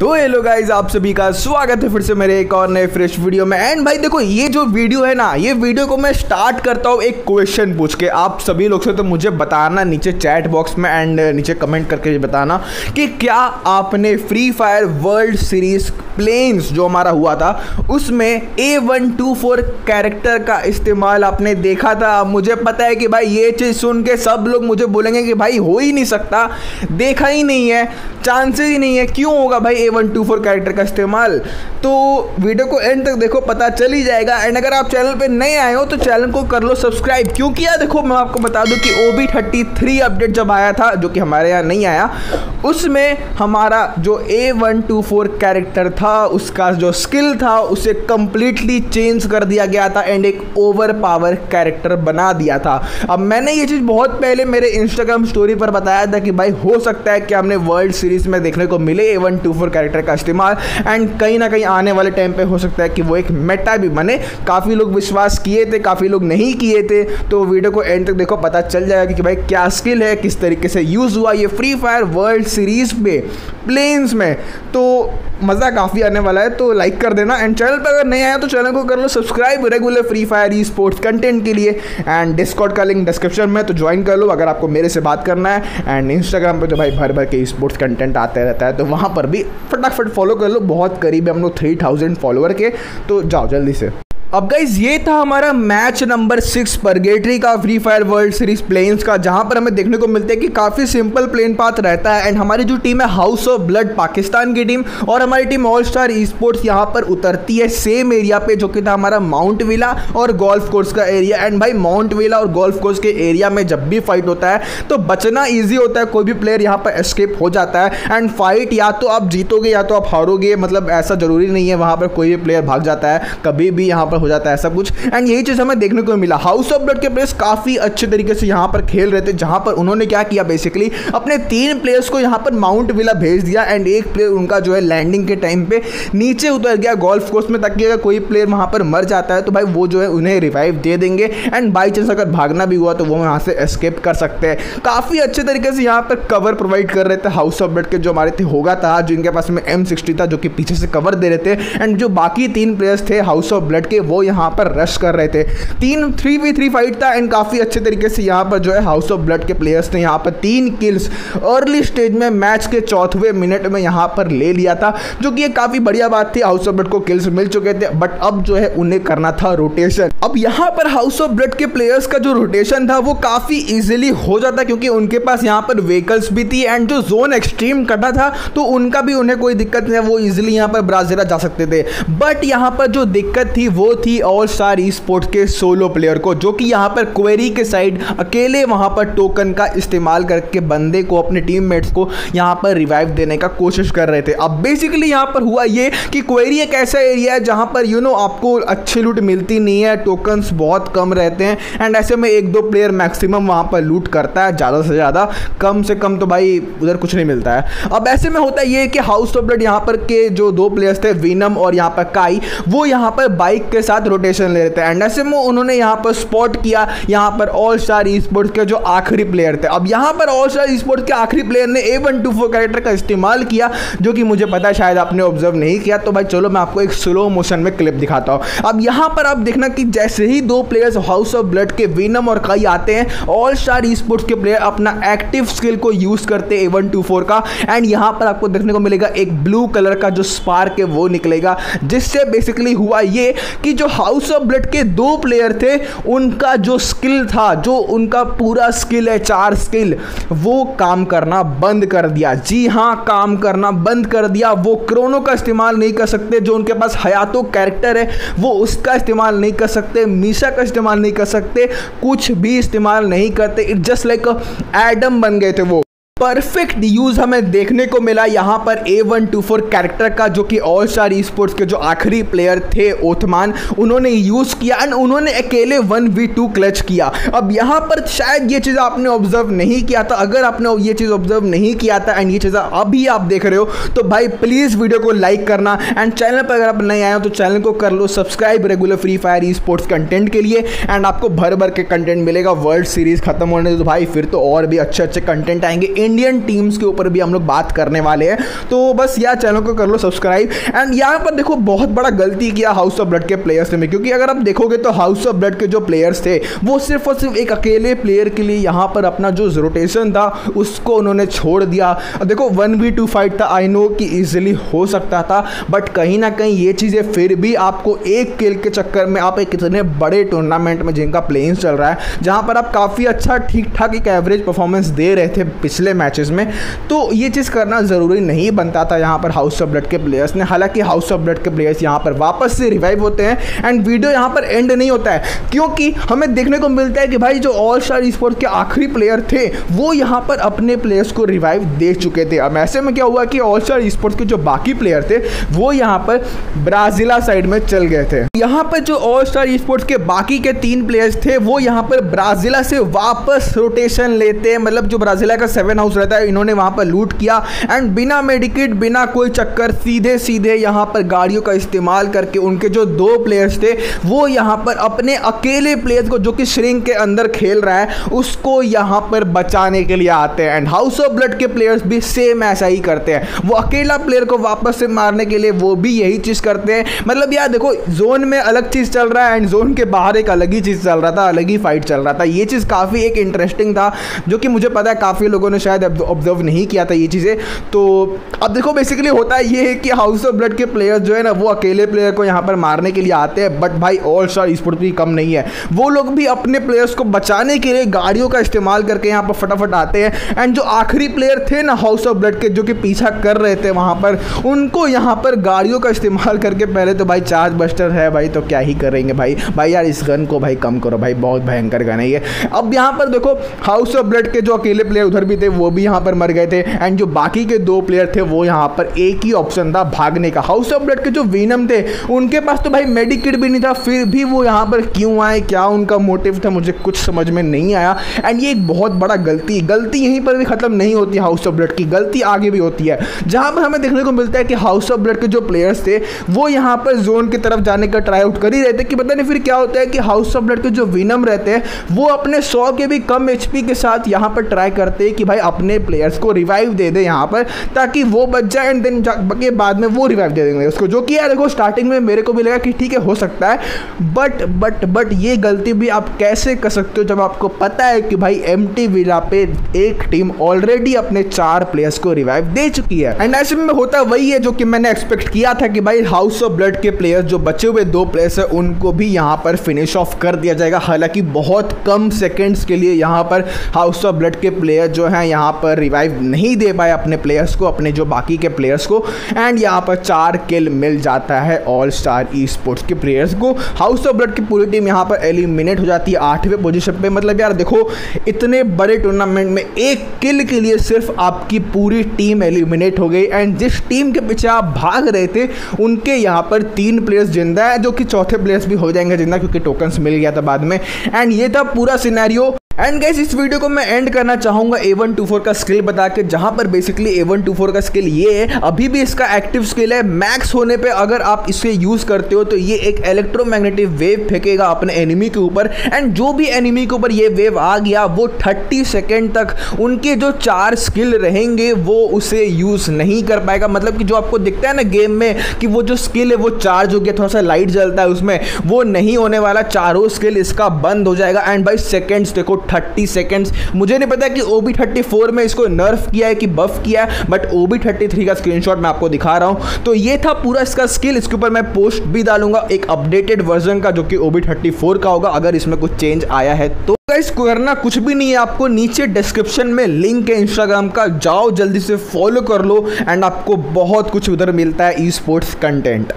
तो hello guys आप सभी का स्वागत है फिर से मेरे एक और नए फ्रेश वीडियो में। एंड भाई देखो, ये जो वीडियो है ना, ये वीडियो को मैं स्टार्ट करता हूँ एक क्वेश्चन पूछ के। आप सभी लोग से तो मुझे बताना नीचे चैट बॉक्स में एंड नीचे कमेंट करके बताना कि क्या आपने Free Fire World Series plains जो हमारा हुआ था, उसमें A one two four character का इस्तेमाल आपने देखा था? मुझे पता है कि भाई ये चीज़ सुन के सब लोग मुझे बोलेंगे कि भाई हो ही नहीं सकता। देखा ही नहीं है चांसेस ही नहीं है। क्यों होगा भाई वन टू फोर कैरेक्टर का इस्तेमाल। तो वीडियो को एंड तक देखो, पता चल ही जाएगा। एंड अगर आप चैनल पे नए आए हो तो चैनल को कर लो सब्सक्राइब क्योंकि यार देखो, मैं आपको बता दूँ कि O B thirty three update जब आया था, जो कि हमारे यहाँ नहीं आया, उसमें हमारा जो A one two four character था, उसका जो स्किल था, उसे कंप्लीटली चेंज कर दिया गया था एंड एक ओवर पावर कैरेक्टर बना दिया था। अब मैंने ये चीज़ बहुत पहले मेरे इंस्टाग्राम स्टोरी पर बताया था कि भाई, हो सकता है कि हमने वर्ल्ड सीरीज़ में देखने को मिले A one two four character का इस्तेमाल एंड कहीं ना कहीं आने वाले टाइम पे हो सकता है कि वो एक मेटा भी बने। काफ़ी लोग विश्वास किए थे, काफ़ी लोग नहीं किए थे। तो वीडियो को एंड तक देखो, पता चल जाएगा कि भाई क्या स्किल है, किस तरीके से यूज़ हुआ ये फ्री फायर वर्ल्ड सीरीज़ में प्लेन्स में। तो मज़ा काफ़ी आने वाला है तो लाइक कर देना। एंड चैनल पर अगर नहीं आया तो चैनल को कर लो subscribe regular Free Fire esports content के लिए। एंड डिस्कॉट का लिंक डिस्क्रिप्शन में तो ज्वाइन कर लो अगर आपको मेरे से बात करना है। एंड इंस्टाग्राम पर तो भाई भर भर के स्पोर्ट्स कंटेंट आते रहता है तो वहाँ पर भी फटाफट फॉलो कर लो, बहुत करीब है हम लोग थ्री थाउज़ेंड फॉलोअर के तो जाओ जल्दी से। अब गाइज़ ये था हमारा मैच नंबर सिक्स परगेटरी का Free Fire World Series plains का, जहाँ पर हमें देखने को मिलता है कि काफ़ी सिंपल प्लेन पाथ रहता है एंड हमारी जो टीम है हाउस ऑफ़ ब्लड पाकिस्तान की टीम और हमारी team all star e sports यहाँ पर उतरती है सेम एरिया पे जो कि था हमारा माउंट विला और गोल्फ कोर्स का एरिया एंड भाई माउंट विला और गोल्फ कोर्स के एरिया में जब भी फाइट होता है तो बचना ईजी होता है, कोई भी प्लेयर यहाँ पर एस्केप हो जाता है एंड फाइट या तो आप जीतोगे या तो आप हारोगे मतलब ऐसा ज़रूरी नहीं है, वहाँ पर कोई भी प्लेयर भाग जाता है, कभी भी यहाँ पर हो जाता है ऐसा कुछ। एंड यही चीज़ हमें देखने को मिला। हाउस ऑफ़ ब्लड के प्लेयर्स काफ़ी अच्छे तरीके से यहाँ पर खेल रहे थे, जहाँ पर उन्होंने क्या किया बेसिकली अपने तीन प्लेयर्स को यहाँ पर माउंट विला भेज दिया एंड एक प्लेयर उनका जो है लैंडिंग के टाइम पे नीचे उतर गया गोल्फ कोर्स में, ताकि अगर कोई प्लेयर वहाँ पर मर जाता है तो भाई वो जो है उन्हें रिवाइव दे देंगे। एंड बाई चांस अगर भागना भी हुआ तो वो वहाँ से एस्केप कर सकते हैं। काफ़ी अच्छे तरीके से यहाँ पर कवर प्रोवाइड कर रहे थे हाउस ऑफ़ ब्लड के जो हमारे थे होगा था जिनके पास में एम था, जो कि पीछे से कवर दे रहे थे। एंड जो बाकी तीन प्लेयर्स थे हाउस ऑफ़ ब्लड के वो यहाँ पर रश कर रहे थे। तीन थ्री वी थ्री फाइट था एंड काफ़ी अच्छे तरीके से यहाँ पर जो है हाउस ऑफ़ ब्लड के प्लेयर्स ने यहाँ पर तीन किल्स अर्ली स्टेज में मैच के चौथवे मिनट में यहाँ पर ले लिया था, जो कि एक काफ़ी बढ़िया बात थी। हाउस ऑफ़ ब्लड को किल्स मिल चुके थे बट अब जो है उन्हें करना था रोटेशन अब यहाँ पर हाउस ऑफ़ ब्लड के प्लेयर्स का जो रोटेशन था, वो काफ़ी इजिली हो जाता क्योंकि उनके पास यहाँ पर व्हीकल्स भी थी एंड जो जोन एक्सट्रीम कटा था तो उनका भी उन्हें कोई दिक्कत नहीं वो इजिली यहाँ पर ब्राजीला जा सकते थे। बट यहाँ पर जो दिक्कत थी, वो थी ऑल स्टार ई स्पोर्ट्स के सोलो प्लेयर को, जो कि यहाँ पर क्वेरी के साइड अकेले वहाँ पर टोकन का इस्तेमाल करके बंदे को, अपने टीममेट्स को यहाँ पर रिवाइव देने का कोशिश कर रहे थे। अब बेसिकली यहाँ पर हुआ ये कि क्वेरी एक ऐसा एरिया है जहाँ पर यू नो आपको अच्छी लूट मिलती नहीं है टोकन्स बहुत कम रहते हैं एंड ऐसे में एक दो प्लेयर मैक्सिमम वहाँ पर लूट करता है, ज़्यादा से ज़्यादा। कम से कम तो भाई उधर कुछ नहीं मिलता है। अब ऐसे में होता ये कि हाउस ऑफ़ ब्लड यहाँ पर के जो दो प्लेयर्स थे विनम और यहाँ पर काई वो यहाँ पर बाइक के साथ रोटेशन ले रहे थे। एंड ऐसे में उन्होंने यहाँ पर स्पॉट किया। यहाँ पर ऑल स्टार ई स्पोर्ट्स के जो आखिरी प्लेयर थे। अब यहाँ पर ऑल स्टार ई स्पोर्ट्स के आखिरी प्लेयर ने A one two four character का इस्तेमाल किया, जो कि मुझे पता है शायद आपने ऑब्ज़र्व नहीं किया। तो भाई, चलो मैं आपको एक स्लो मोशन में क्लिप दिखाता हूँ। अब यहाँ पर आप देखना कि जैसे ही दो प्लेयर्स हाउस ऑफ़ ब्लड के विनम और कई आते हैं ऑल स्टार ई स्पोर्ट्स के प्लेयर अपना एक्टिव स्किल को यूज़ करते ए वन टू फोर का। एंड यहाँ पर आपको देखने को मिलेगा एक ब्लू कलर का जो स्पार्क है, वो निकलेगा। जिससे बेसिकली हुआ ये कि जो हाउस ऑफ़ ब्लड के दो प्लेयर थे, उनका जो स्किल था, जो उनका पूरा स्किल है, चार स्किल वो काम करना बंद कर दिया। जी हाँ काम करना बंद कर दिया। वो क्रोनो का इस्तेमाल नहीं कर सकते, जो उनके पास हयातो कैरेक्टर है, वो उसका इस्तेमाल नहीं कर सकते, मीशा का इस्तेमाल नहीं कर सकते, कुछ भी इस्तेमाल नहीं करते। इट जस्ट लाइक एडम बन गए थे वो। परफेक्ट यूज़ हमें देखने को मिला यहाँ पर A one two four character का, जो कि ऑल स्टार ई स्पोर्ट्स के जो आखिरी प्लेयर थे ओथमान, उन्होंने यूज़ किया एंड उन्होंने अकेले वन वी टू क्लच किया। अब यहाँ पर शायद ये चीज़ आपने ऑब्ज़र्व नहीं किया था। अगर आपने ये चीज़ ऑब्ज़र्व नहीं किया था एंड ये चीज़ अभी आप देख रहे हो तो भाई प्लीज़ वीडियो को लाइक करना एंड चैनल पर अगर आप नए आए हो तो चैनल को कर लो subscribe regular Free Fire esports content के लिए एंड आपको भर भर के कंटेंट मिलेगा। वर्ल्ड सीरीज़ खत्म होने से तो भाई फिर तो और भी अच्छे अच्छे कंटेंट आएँगे। इंडियन टीम्स के ऊपर भी हम लोग बात करने वाले हैं। तो बस यार चैनल को कर लो सब्सक्राइब एंड यहाँ पर देखो, बहुत बड़ा गलती किया हाउस ऑफ़ ब्लड के प्लेयर्स ने। क्योंकि अगर आप देखोगे तो हाउस ऑफ़ ब्लड के जो प्लेयर्स थे, वो सिर्फ़ और सिर्फ़ एक अकेले प्लेयर के लिए यहाँ पर अपना जो रोटेशन था, उसको उन्होंने छोड़ दिया। देखो वन वी टू फाइट था। आई नो कि ईजिली हो सकता था बट कहीं ना कहीं ये चीज़ें फिर भी आपको एक खेल के चक्कर में आप एक इतने बड़े टूर्नामेंट में जिनका प्लेइंग चल रहा है, जहाँ पर आप काफ़ी अच्छा ठीक ठाक एक एवरेज परफॉर्मेंस दे रहे थे पिछले मैचेस में तो ये चीज़ करना ज़रूरी नहीं बनता था यहाँ पर हाउस ऑफ़ ब्लड के प्लेयर्स ने। हालाँकि हाउस ऑफ़ ब्लड के प्लेयर्स यहाँ पर वापस से रिवाइव होते हैं एंड वीडियो यहाँ पर एंड नहीं होता है, क्योंकि हमें देखने को मिलता है कि भाई जो ऑल स्टार स्पोर्ट के आखिरी प्लेयर थे, वो यहाँ पर अपने प्लेयर्स को रिवाइव दे चुके थे। अब ऐसे में क्या हुआ कि ऑल स्टार स्पोर्ट्स के जो बाकी प्लेयर थे, वो यहाँ पर ब्राजीला साइड में चल गए थे। यहाँ पर जो ऑल स्टार स्पोर्ट्स के बाकी के तीन प्लेयर्स थे, वो यहाँ पर ब्राजीला से वापस रोटेशन लेते हैं। मतलब जो ब्राजीला का सेवन हाउस रहता है, इन्होंने वहाँ पर लूट किया। एंड बिना मेडिकेट बिना कोई चक्कर, सीधे सीधे यहाँ पर गाड़ियों का इस्तेमाल करके उनके जो दो प्लेयर्स थे, वो यहाँ पर अपने अकेले प्लेयर्स को, जो कि श्रिंग के अंदर खेल रहा है, उसको यहाँ पर बचाने के लिए आते हैं। एंड हाउस ऑफ़ ब्लड के प्लेयर्स भी सेम ऐसा ही करते हैं। वो अकेला प्लेयर को वापस से मारने के लिए वो भी यही चीज़ करते हैं। मतलब यार देखो जोन में अलग चीज़ चल रहा है एंड जोन के बाहर एक अलग ही चीज़ चल रहा था, अलग ही फाइट चल रहा था। ये चीज़ काफ़ी एक इंटरेस्टिंग था, जो कि मुझे पता है काफ़ी लोगों ने शायद ऑब्ज़र्व नहीं किया था ये चीज़ें। तो अब देखो बेसिकली होता है ये है कि हाउस ऑफ़ ब्लड के प्लेयर्स जो है ना, वो अकेले प्लेयर को यहाँ पर मारने के लिए आते हैं बट भाई ऑल स्टार स्पोर्ट भी कम नहीं है। वो लोग भी अपने प्लेयर्स को बचाने के लिए गाड़ियों का इस्तेमाल करके यहाँ पर फटाफट आते हैं। एंड जो आखिरी प्लेयर थे ना हाउस ऑफ़ ब्लड के, जो कि पीछा कर रहे थे वहाँ पर, उनको यहाँ पर गाड़ियों का इस्तेमाल करके पहले तो भाई चार्ज बस्टर है भाई तो क्या ही करेंगे भाई? भाई यार इस गन को भाई कम करो, भाई बहुत भयंकर गन है ये। अब यहाँ पर देखो हाउस ऑफ़ ब्लड के जो अकेले प्लेयर उधर भी थे, वो भी यहाँ पर मर गए थे। एंड जो बाकी के दो प्लेयर थे, वो यहाँ पर एक ही ऑप्शन था, भागने का। हाउस ऑफ़ ब्लड के जो वीनम थे, उनके पास तो भाई मेडिकेट भी नहीं था। फिर भी वो यहाँ पर क्यों आए? क्या उनका मोटिव था? मुझे कुछ समझ में नहीं आया। एंड ये एक बहुत बड़ा गलती गलती यहीं पर भी खत्म नहीं होती हाउस ऑफ़ ब्लड की। गलती आगे भी होती है। जहाँ पर हमें देखने को मिलता है कि हाउस ऑफ़ ब्लड के जो प्लेयर्स थे, वो यहाँ पर जोन की तरफ़ जाने का ट्राई आउट कर ही रहे थे कि पता नहीं फिर क्या होता है कि हाउस ऑफ़ ब्लड के जो विनम रहते हैं, वो अपने सौ के भी कम एचपी के साथ यहाँ पर ट्राई करते हैं कि भाई अपने प्लेयर्स को रिवाइव दे दे यहाँ पर, ताकि वो बच जाए एंड देन के बाद में वो रिवाइव दे देंगे उसको। जो कि यार देखो स्टार्टिंग में मेरे को भी लगा कि ठीक है, हो सकता है बट बट बट ये गलती भी आप कैसे कर सकते हो जब आपको पता है कि भाई एम टी विला पे एक टीम ऑलरेडी अपने चार प्लेयर्स को रिवाइव दे चुकी है। एंड ऐसे में होता वही है जो कि मैंने एक्सपेक्ट किया था कि भाई हाउस ऑफ़ ब्लड के प्लेयर्स जो बचे हुए दो प्लेयर्स है, उनको भी यहाँ पर फिनिश ऑफ़ कर दिया जाएगा। हालाँकि बहुत कम सेकेंड्स के लिए यहाँ पर हाउस ऑफ़ ब्लड के प्लेयर जो हैं, यहाँ पर रिवाइव नहीं दे पाए अपने प्लेयर्स को, अपने जो बाकी के प्लेयर्स को। एंड यहाँ पर चार किल मिल जाता है ऑल स्टार ई स्पोर्ट्स के प्लेयर्स को। हाउस ऑफ़ ब्लड की पूरी टीम यहाँ पर एलिमिनेट हो जाती है आठवें पोजीशन पे। मतलब यार देखो, इतने बड़े टूर्नामेंट में एक किल के लिए सिर्फ़ आपकी पूरी टीम एलिमिनेट हो गई। एंड जिस टीम के पीछे आप भाग रहे थे, उनके यहाँ पर तीन प्लेयर्स ज़िंदा है, जो कि चौथे प्लेयर्स भी हो जाएँगे ज़िंदा, क्योंकि टोकन्स मिल गया था बाद में। एंड ये था पूरा सिनेरियो एंड गैस इस वीडियो को मैं एंड करना चाहूँगा ए वन टू फोर का स्किल बता के, जहाँ पर basically A one two four का स्किल ये है, अभी भी इसका एक्टिव स्किल है मैक्स होने पे अगर आप इसे यूज़ करते हो तो ये एक इलेक्ट्रोमैग्नेटिक वेव फेंकेगा अपने एनिमी के ऊपर। एंड जो भी एनिमी के ऊपर ये वेव आ गया, वो थर्टी सेकेंड तक उनके जो चार स्किल रहेंगे, वो उसे यूज़ नहीं कर पाएगा। मतलब कि जो आपको दिखता है ना गेम में कि वो जो स्किल है, वो चार्ज हो गया थोड़ा सा लाइट जलता है उसमें, वो नहीं होने वाला, चारों स्किल इसका बंद हो जाएगा। एंड बाई सेकेंड्स देखो थर्टी सेकेंड्स मुझे नहीं पता कि ओ बी थर्टी फोर में इसको नर्फ किया है कि बफ किया है but O B thirty three का स्क्रीनशॉट मैं आपको दिखा रहा हूँ। तो ये था पूरा इसका स्किल इसके ऊपर मैं पोस्ट भी डालूँगा एक अपडेटेड वर्जन का, जो कि ओ बी थर्टी फोर का होगा, अगर इसमें कुछ चेंज आया है तो। गाइस करना कुछ भी नहीं है आपको। नीचे डिस्क्रिप्शन में लिंक है इंस्टाग्राम का। जाओ, जल्दी से फॉलो कर लो एंड आपको बहुत कुछ उधर मिलता है ई स्पोर्ट्स कंटेंट